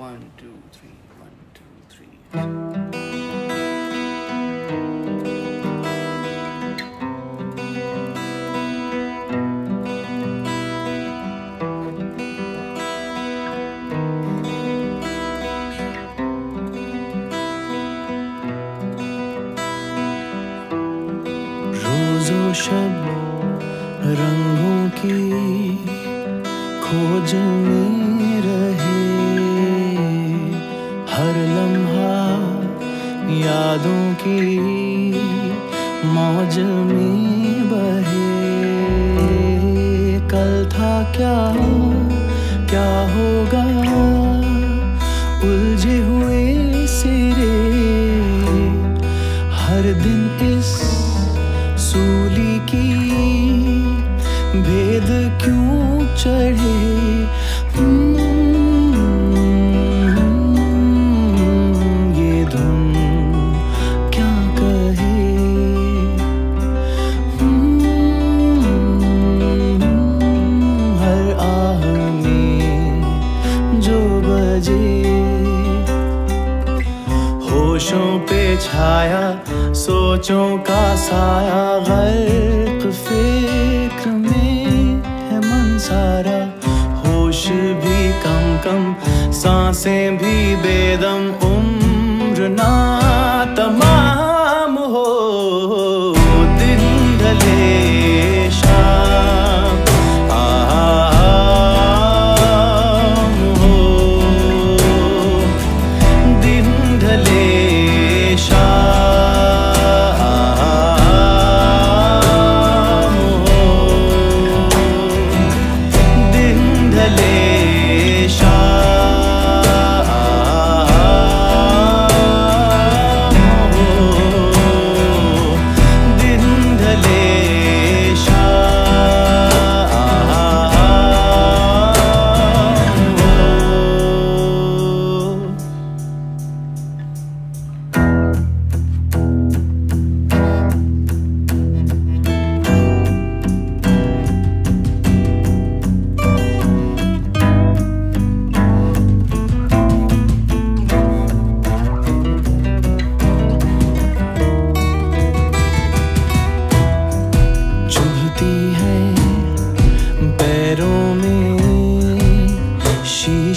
One, two, three, one, two, three. शब रंगों की खोज में हर लम्हा यादों की मौज में बहे। कल था क्या क्या होगा? उलझे हुए सिरे। हर दिन इस सूली की भेद क्यों चढ़े? होशों पे छाया, सोचों का साया गर्क फ़िक्र में है मन सारा होश भी कम कम साँसें भी बेदम, उम्र ना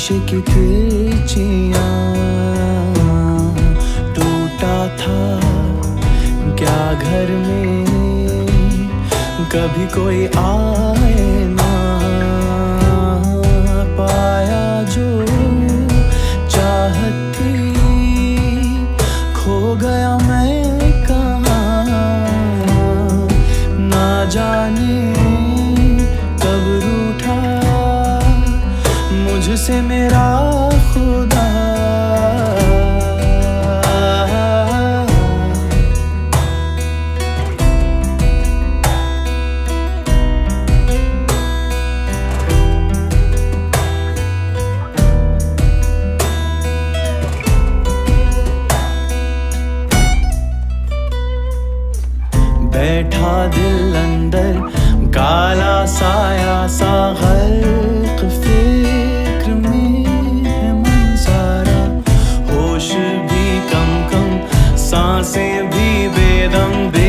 शीशे की खिड़चिया टूटा था। क्या घर में कभी कोई आए ना? तुझसे मेरा खुदा। बैठा दिल अंदर काला साया सा घर साँसें भी बेदम